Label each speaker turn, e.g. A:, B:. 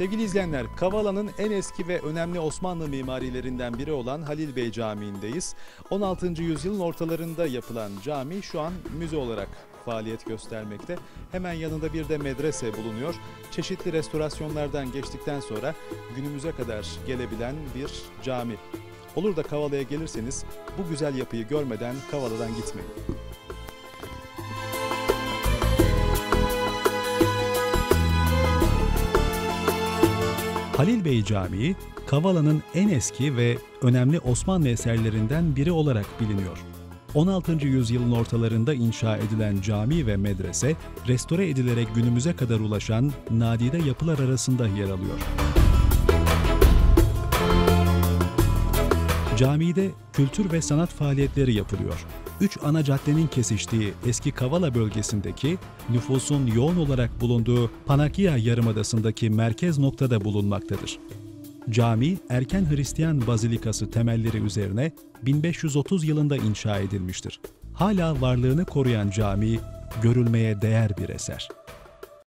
A: Sevgili izleyenler, Kavala'nın en eski ve önemli Osmanlı mimarilerinden biri olan Halil Bey Camii'ndeyiz. 16. yüzyılın ortalarında yapılan cami şu an müze olarak faaliyet göstermekte. Hemen yanında bir de medrese bulunuyor. Çeşitli restorasyonlardan geçtikten sonra günümüze kadar gelebilen bir cami. Olur da Kavala'ya gelirseniz bu güzel yapıyı görmeden Kavala'dan gitmeyin. Halil Bey Camii, Kavala'nın en eski ve önemli Osmanlı eserlerinden biri olarak biliniyor. 16. yüzyılın ortalarında inşa edilen cami ve medrese, restore edilerek günümüze kadar ulaşan nadide yapılar arasında yer alıyor. Camide kültür ve sanat faaliyetleri yapılıyor. Üç ana caddenin kesiştiği eski Kavala bölgesindeki nüfusun yoğun olarak bulunduğu Panakia Yarımadası'ndaki merkez noktada bulunmaktadır. Cami, erken Hristiyan bazilikası temelleri üzerine 1530 yılında inşa edilmiştir. Hala varlığını koruyan cami, görülmeye değer bir eser.